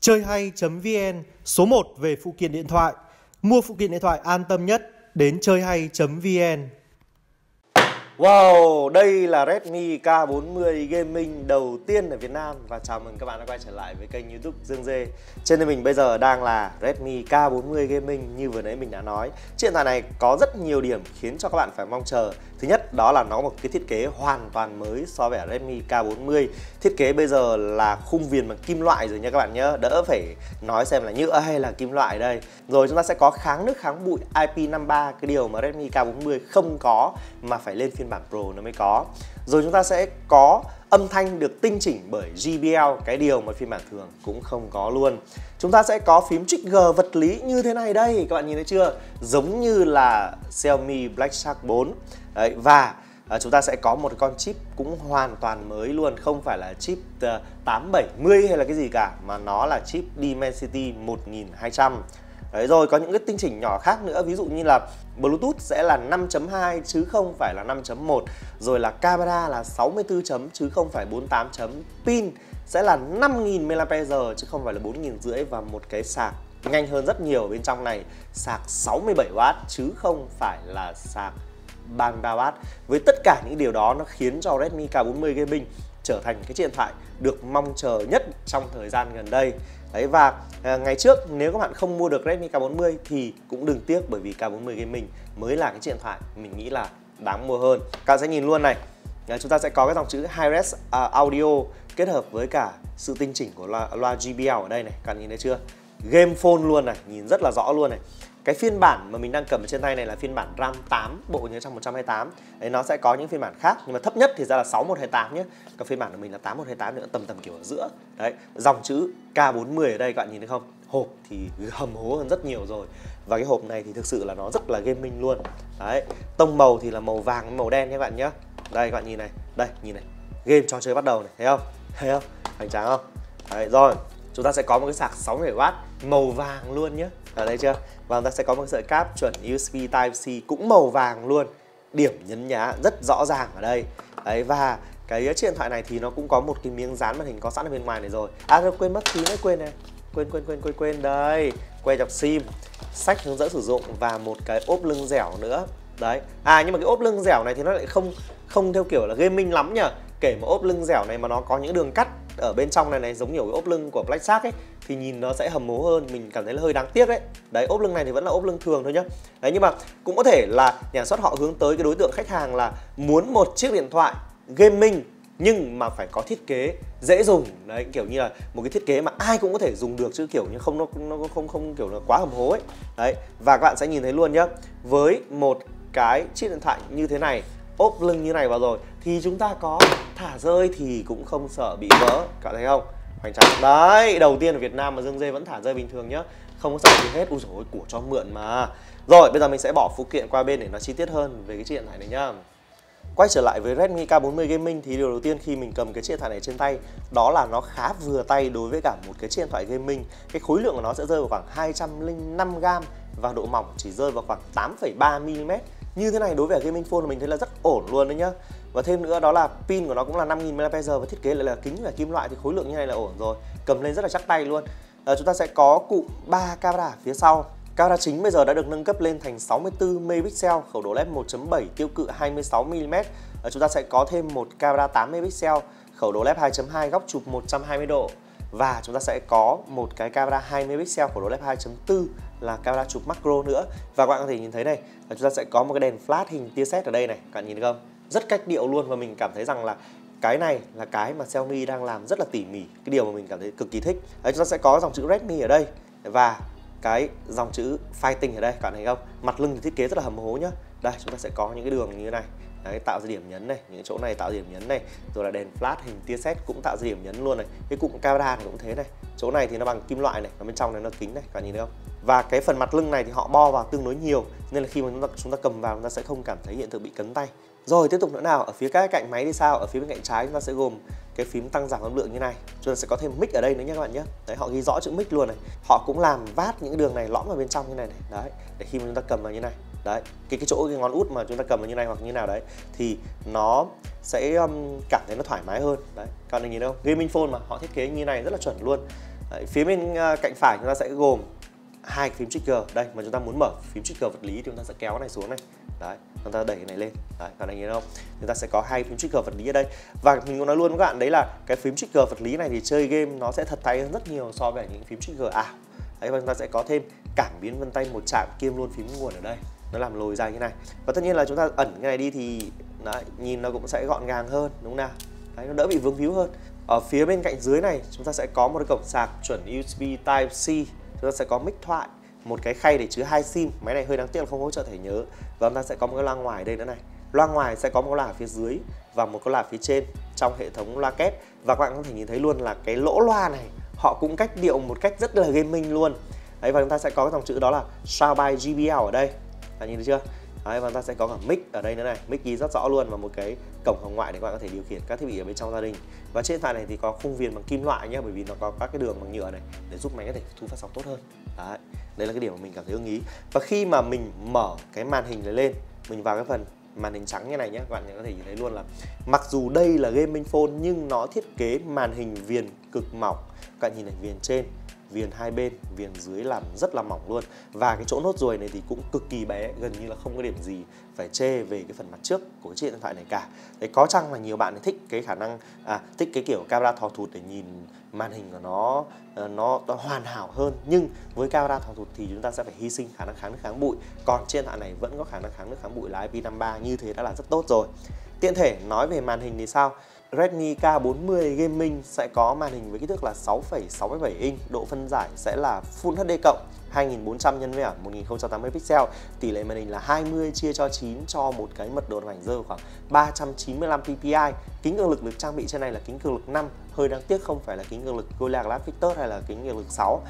Chơi hay.vn số 1 về phụ kiện điện thoại. Mua phụ kiện điện thoại an tâm nhất đến chơi hay.vn. Wow, đây là Redmi K40 Gaming đầu tiên ở Việt Nam và chào mừng các bạn đã quay trở lại với kênh YouTube Dương Dê. Trên tay mình bây giờ đang là Redmi K40 Gaming như vừa nãy mình đã nói. Chiếc điện thoại này có rất nhiều điểm khiến cho các bạn phải mong chờ. Thứ nhất đó là nó có một cái thiết kế hoàn toàn mới so với Redmi K40. Thiết kế bây giờ là khung viền bằng kim loại rồi nha các bạn nhớ đỡ phải nói xem là nhựa hay là kim loại đây. Rồi chúng ta sẽ có kháng nước kháng bụi IP53 cái điều mà Redmi K40 không có mà phải lên phiên bản Pro nó mới có rồi chúng ta sẽ có âm thanh được tinh chỉnh bởi JBL cái điều mà phiên bản thường cũng không có luôn. Chúng ta sẽ có phím trigger vật lý như thế này đây các bạn nhìn thấy chưa? Giống như là Xiaomi Black Shark 4 Đấy, và à, chúng ta sẽ có một con chip cũng hoàn toàn mới luôn không phải là chip ờ, uh, 870 hay là cái gì cả mà nó là chip Dimensity 1200 Đấy, rồi có những cái tinh chỉnh nhỏ khác nữa, ví dụ như là Bluetooth sẽ là 5.2 chứ không phải là 5.1 rồi là camera là 64 chấm chứ không phải 48 chấm pin sẽ là 5.000 mAh chứ không phải là 4000 rưỡi và một cái sạc nhanh hơn rất nhiều bên trong này, sạc 67W chứ không phải là sạc 33W với tất cả những điều đó, nó khiến cho Redmi K40 Gaming trở thành cái điện thoại được mong chờ nhất trong thời gian gần đây. Đấy và à, ngày trước nếu các bạn không mua được Redmi K40 thì cũng đừng tiếc bởi vì K40 Gaming mới là cái điện thoại mình nghĩ là đáng mua hơn. Các bạn sẽ nhìn luôn này. à, chúng ta sẽ có cái dòng chữ Hi-Res uh, Audio kết hợp với cả sự tinh chỉnh của loa, loa JBL ở đây này. Các bạn nhìn thấy chưa? Game phone luôn này, nhìn rất là rõ luôn này. Cái phiên bản mà mình đang cầm trên tay này là phiên bản RAM 8 bộ nhớ trong 128 Đấy, nó sẽ có những phiên bản khác, nhưng mà thấp nhất thì ra là 6128 nhé. Còn phiên bản của mình là 8128 nữa, tầm tầm kiểu ở giữa. Đấy, dòng chữ K40 ở đây, các bạn nhìn thấy không? Hộp thì hầm hố hơn rất nhiều rồi. Và cái hộp này thì thực sự là nó rất là gaming luôn. Đấy, tông màu thì là màu vàng với màu đen nhé các bạn nhé. Đây, các bạn nhìn này. Đây, nhìn này. Game trò chơi bắt đầu này, Thấy không? Thấy không? Hoành tráng không? Đấy, rồi, chúng ta sẽ có một cái sạc 67W màu vàng luôn nhé ở đây chưa? Và chúng ta sẽ có một sợi cáp chuẩn USB Type C cũng màu vàng luôn. Điểm nhấn nhá, rất rõ ràng ở đây. Đấy, và cái chiếc điện thoại này thì nó cũng có một cái miếng dán màn hình có sẵn ở bên ngoài này rồi. À tôi quên mất tí nữa, quên này. Quên quên quên quên quên. Đây que dọc sim, sách hướng dẫn sử dụng và một cái ốp lưng dẻo nữa. Đấy. À nhưng mà cái ốp lưng dẻo này thì nó lại không không theo kiểu là gaming lắm nhỉ kể mà ốp lưng dẻo này mà nó có những đường cắt ở bên trong này này, giống nhiều cái ốp lưng của Black Shark ấy, thì nhìn nó sẽ hầm hố hơn, mình cảm thấy là hơi đáng tiếc đấy đấy, ốp lưng này thì vẫn là ốp lưng thường thôi nhá. Đấy, nhưng mà cũng có thể là nhà xuất họ hướng tới cái đối tượng khách hàng là muốn một chiếc điện thoại gaming, nhưng mà phải có thiết kế dễ dùng. Đấy, kiểu như là một cái thiết kế mà ai cũng có thể dùng được chứ, kiểu như không, nó nó không không kiểu là quá hầm hố ấy. Đấy, và các bạn sẽ nhìn thấy luôn nhá, với một cái chiếc điện thoại như thế này, ốp lưng như này vào rồi, thì chúng ta có thả rơi thì cũng không sợ bị vỡ các thấy không? Hoành tráng. Đấy đầu tiên ở Việt Nam mà dương dê vẫn thả rơi bình thường nhá. Không có sợ gì hết. Ui dồi của cho mượn mà. Rồi bây giờ mình sẽ bỏ phụ kiện qua bên để nó chi tiết hơn về cái chiếc điện thoại này nhá. Quay trở lại với Redmi K40 Gaming thì điều đầu tiên khi mình cầm cái chiếc điện thoại này trên tay đó là nó khá vừa tay đối với cả một cái chiếc điện thoại gaming. Cái khối lượng của nó sẽ rơi vào khoảng 205g và độ mỏng chỉ rơi vào khoảng 8,3 mm như thế này đối với gaming phone mình thấy là rất ổn luôn đấy nhá. Và thêm nữa đó là pin của nó cũng là 5000 mAh và thiết kế lại là kính và kim loại thì khối lượng như này là ổn rồi. Cầm lên rất là chắc tay luôn. À, chúng ta sẽ có cụm 3 camera phía sau. Camera chính bây giờ đã được nâng cấp lên thành 64 megapixel, khẩu độ led 1.7, tiêu cự 26 mm. À, chúng ta sẽ có thêm một camera 8 megapixel, khẩu độ led 2.2, góc chụp 120 độ và chúng ta sẽ có một cái camera 20 megapixel của độ led 2.4 là camera chụp macro nữa. Và các bạn có thể nhìn thấy này, là chúng ta sẽ có một cái đèn flash hình tia sét ở đây này, các bạn nhìn thấy không? Rất cách điệu luôn và mình cảm thấy rằng là cái này là cái mà Xiaomi đang làm rất là tỉ mỉ, cái điều mà mình cảm thấy cực kỳ thích. Đấy, chúng ta sẽ có dòng chữ Redmi ở đây và cái dòng chữ fighting ở đây, các bạn thấy không? Mặt lưng thì thiết kế rất là hầm hố nhá đây chúng ta sẽ có những cái đường như thế này. Đấy, tạo ra điểm nhấn này những chỗ này tạo ra điểm nhấn này. Rồi là đèn flash hình tia sét cũng tạo ra điểm nhấn luôn này. Cái cụm camera này cũng thế này. Chỗ này thì nó bằng kim loại này và bên trong này nó kính này các bạn nhìn thấy không? Và cái phần mặt lưng này thì họ bo vào tương đối nhiều nên là khi mà chúng ta, chúng ta cầm vào chúng ta sẽ không cảm thấy hiện tượng bị cấn tay. Rồi tiếp tục nữa nào ở phía các cạnh máy thì sao? Ở phía bên cạnh trái chúng ta sẽ gồm cái phím tăng giảm âm lượng như này. Chúng ta sẽ có thêm mic ở đây nữa nhé các bạn nhé. Đấy họ ghi rõ chữ mic luôn này. Họ cũng làm vát những đường này lõm vào bên trong như này này. Đấy để khi mà chúng ta cầm vào như này đấy cái cái chỗ cái ngón út mà chúng ta cầm như này hoặc như nào đấy thì nó sẽ um, cảm thấy nó thoải mái hơn. Đấy các bạn nhìn đâu gaming phone mà họ thiết kế như này rất là chuẩn luôn. Đấy, phía bên uh, cạnh phải chúng ta sẽ gồm hai cái phím trigger. Đây mà chúng ta muốn mở phím trigger vật lý thì chúng ta sẽ kéo cái này xuống này. Đấy chúng ta đẩy cái này lên. Đấy các bạn nhìn không? Chúng ta sẽ có hai phím trigger vật lý ở đây. Và mình cũng nói luôn với các bạn đấy là cái phím trigger vật lý này thì chơi game nó sẽ thật tay hơn rất nhiều so với những phím trigger ảo. Đấy và chúng ta sẽ có thêm cảm biến vân tay một chạm kiêm luôn phím nguồn ở đây nó làm lồi dài như này. Và tất nhiên là chúng ta ẩn cái này đi thì đấy, nhìn nó cũng sẽ gọn gàng hơn đúng không nào? Đấy, nó đỡ bị vướng víu hơn. Ở phía bên cạnh dưới này chúng ta sẽ có một cái cổng sạc chuẩn USB Type C. Chúng ta sẽ có mic thoại một cái khay để chứa hai sim. Máy này hơi đáng tiếc là không hỗ trợ thẻ nhớ. Và chúng ta sẽ có một cái loa ngoài đây nữa này. Loa ngoài sẽ có một loa ở phía dưới và một cái loa phía trên trong hệ thống loa kép. Và các bạn có thể nhìn thấy luôn là cái lỗ loa này họ cũng cách điệu một cách rất là gaming luôn. Đấy và chúng ta sẽ có cái dòng chữ đó là Soundby GBL ở đây bạn nhìn thấy chưa? Đấy, và ta sẽ có cả mic ở đây nữa này. Mic ghi rất rõ luôn và một cái cổng hồng ngoại để các bạn có thể điều khiển các thiết bị ở bên trong gia đình. Và trên điện này thì có khung viền bằng kim loại nhé bởi vì nó có các cái đường bằng nhựa này để giúp máy có thể thu phát sóng tốt hơn. Đấy đây là cái điểm mà mình cảm thấy ưng ý. Và khi mà mình mở cái màn hình này lên mình vào cái phần màn hình trắng như này nhé các bạn có thể nhìn thấy luôn là mặc dù đây là gaming phone nhưng nó thiết kế màn hình viền cực mỏng. Các bạn nhìn này viền trên viền hai bên viền dưới làm rất là mỏng luôn. Và cái chỗ nốt ruồi này thì cũng cực kỳ bé gần như là không có điểm gì phải chê về cái phần mặt trước của cái chiếc điện thoại này cả. Đấy có chăng là nhiều bạn thích cái khả năng à thích cái kiểu camera thò thụt để nhìn màn hình của nó ờ, nó, nó hoàn hảo hơn. Nhưng với camera thò thụt thì chúng ta sẽ phải hy sinh khả năng kháng nước kháng bụi. Còn trên điện thoại này vẫn có khả năng kháng nước kháng bụi là IP53 như thế đã là rất tốt rồi tiện thể nói về màn hình thì sao Redmi K40 Gaming sẽ có màn hình với kích thước là 6,67 inch, độ phân giải sẽ là Full HD cộng 2400 nhân với 1080 pixel. Tỷ lệ màn hình là 20 chia cho 9 cho một cái mật độ ảnh rơi khoảng 395 ppi. Kính cường lực được trang bị trên này là kính cường lực 5, hơi đáng tiếc không phải là kính cường lực Gorilla Glass Victor hay là kính cường lực 6.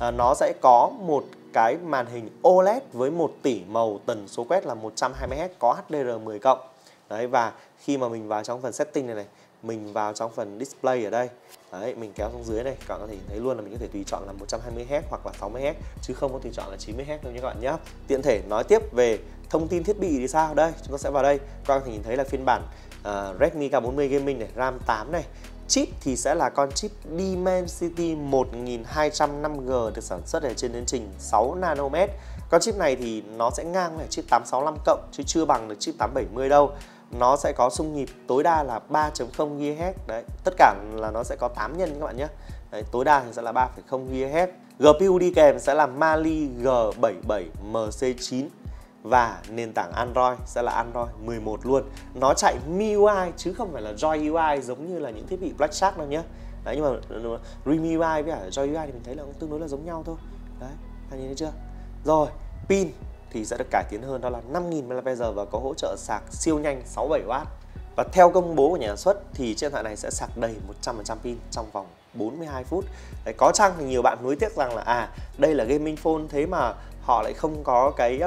À, nó sẽ có một cái màn hình OLED với 1 tỷ màu tần số quét là 120Hz có HDR10 cộng. Đấy và khi mà mình vào trong phần setting này này mình vào trong phần display ở đây Đấy, mình kéo xuống dưới này các bạn có thể thấy luôn là mình có thể tùy chọn là 120Hz hoặc là 60Hz chứ không có tùy chọn là 90Hz đâu nhé các bạn nhé tiện thể nói tiếp về thông tin thiết bị thì sao? Đây chúng ta sẽ vào đây. Các bạn có thể nhìn thấy là phiên bản uh, Redmi K40 Gaming này RAM 8 này. Chip thì sẽ là con chip Dimensity 1205G được sản xuất ở trên tiến trình 6 nanomet. Con chip này thì nó sẽ ngang với chip 865 cộng chứ chưa bằng được chip 870 đâu nó sẽ có xung nhịp tối đa là 3.0 GHz đấy tất cả là nó sẽ có 8 nhân các bạn nhé. Đấy, tối đa thì sẽ là 3.0 GHz GPU đi kèm sẽ là Mali G77 MC9 và nền tảng Android sẽ là Android 11 luôn. Nó chạy MIUI chứ không phải là Joy UI giống như là những thiết bị Black Shark đâu nhé. Đấy nhưng mà Realme UI với cả Joy UI thì mình thấy là cũng tương đối là giống nhau thôi. Đấy anh nhìn thấy chưa? Rồi pin thì sẽ được cải tiến hơn đó là 5000 mAh và có hỗ trợ sạc siêu nhanh 67W. Và theo công bố của nhà sản xuất thì chiếc điện thoại này sẽ sạc đầy 100% pin trong vòng 42 phút. Đấy, có chăng thì nhiều bạn nuối tiếc rằng là à đây là gaming phone thế mà họ lại không có cái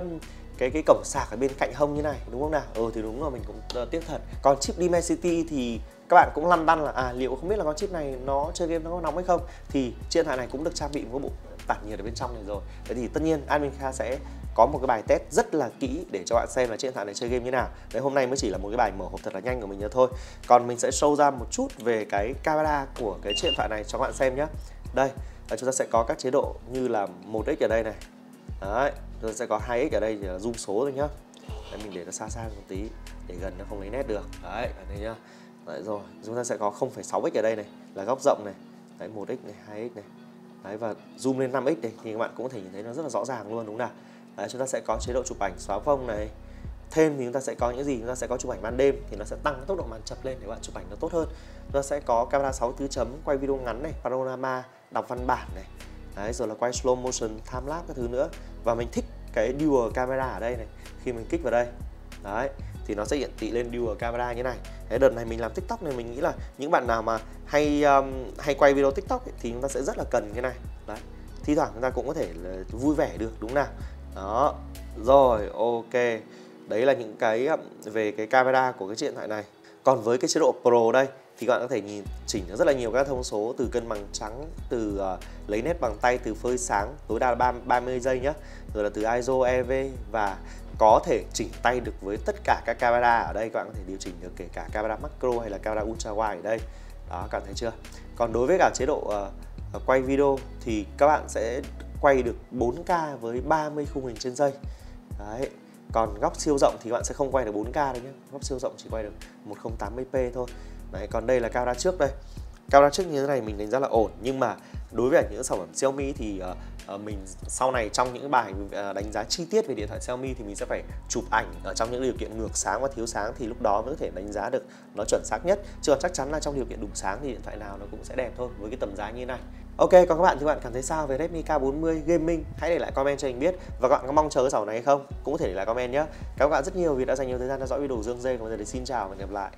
cái cái cổng sạc ở bên cạnh hông như này đúng không nào? Ừ thì đúng là mình cũng uh, tiếc thật. Còn chip Dimensity thì các bạn cũng lăn tăn là à liệu không biết là con chip này nó chơi game nó có nóng hay không thì chiếc điện thoại này cũng được trang bị một bộ tản nhiệt ở bên trong này rồi thế thì tất nhiên Admin Kha sẽ có một cái bài test rất là kỹ để cho bạn xem là chiếc điện thoại này chơi game như nào. Đấy hôm nay mới chỉ là một cái bài mở hộp thật là nhanh của mình nữa thôi. Còn mình sẽ show ra một chút về cái camera của cái chiếc điện thoại này cho các bạn xem nhé đây là chúng ta sẽ có các chế độ như là một x ở đây này. Đấy chúng ta sẽ có 2x ở đây thì là zoom số thôi nhá. Đấy, mình để nó xa xa một tí để gần nó không lấy nét được. Đấy ở đây nhá. Đấy rồi chúng ta sẽ có 0,6x ở đây này là góc rộng này. Đấy 1x này 2x này. Đấy và zoom lên 5x này thì các bạn cũng có thể nhìn thấy nó rất là rõ ràng luôn đúng không nào? Đấy, chúng ta sẽ có chế độ chụp ảnh xóa phông này. Thêm thì chúng ta sẽ có những gì? Chúng ta sẽ có chụp ảnh ban đêm thì nó sẽ tăng tốc độ màn chập lên để bạn chụp ảnh nó tốt hơn. Chúng ta sẽ có camera 64 chấm quay video ngắn này panorama đọc văn bản này. Đấy rồi là quay slow motion time lapse các thứ nữa. Và mình thích cái dual camera ở đây này. Khi mình kích vào đây. Đấy thì nó sẽ hiện thị lên dual camera như này. Cái đợt này mình làm tiktok này mình nghĩ là những bạn nào mà hay um, hay quay video tiktok ấy, thì chúng ta sẽ rất là cần cái này. Đấy thi thoảng chúng ta cũng có thể là vui vẻ được đúng nào? Đó. Rồi ok. Đấy là những cái um, về cái camera của cái chiếc điện thoại này. Còn với cái chế độ Pro đây thì các bạn có thể nhìn chỉnh rất là nhiều các thông số từ cân bằng trắng từ uh, lấy nét bằng tay từ phơi sáng tối đa là 30 giây nhé rồi là từ ISO EV và có thể chỉnh tay được với tất cả các camera ở đây. Các bạn có thể điều chỉnh được kể cả camera macro hay là camera ultra wide ở đây. Đó cảm thấy chưa? Còn đối với cả chế độ uh, uh, quay video thì các bạn sẽ quay được 4K với 30 khung hình trên giây đấy còn góc siêu rộng thì bạn sẽ không quay được 4K đấy nhé. Góc siêu rộng chỉ quay được 1080p thôi. Đấy còn đây là camera trước đây. Camera trước như thế này mình đánh giá là ổn nhưng mà đối với những sản phẩm Xiaomi thì uh, mình sau này trong những bài uh, đánh giá chi tiết về điện thoại Xiaomi thì mình sẽ phải chụp ảnh ở trong những điều kiện ngược sáng và thiếu sáng thì lúc đó mới có thể đánh giá được nó chuẩn xác nhất. Chứ còn chắc chắn là trong điều kiện đủ sáng thì điện thoại nào nó cũng sẽ đẹp thôi với cái tầm giá như thế này. Ok, còn các bạn thì các bạn cảm thấy sao về Redmi K40 Gaming? Hãy để lại comment cho mình biết và các bạn có mong chờ cái sản này hay không? Cũng có thể để lại comment nhé. Cảm ơn các bạn rất nhiều vì đã dành nhiều thời gian theo dõi video Dương Dê. Còn bây giờ thì xin chào và hẹn gặp lại.